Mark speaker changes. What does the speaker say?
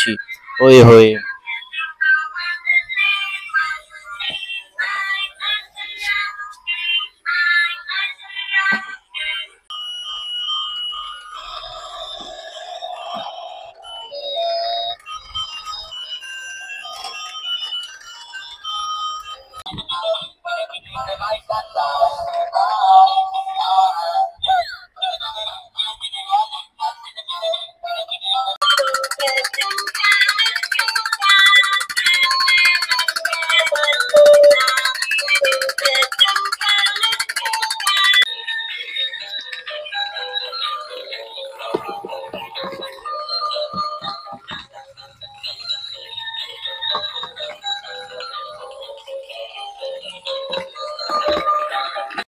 Speaker 1: করছি হয়ে হয়ে like that. Oh,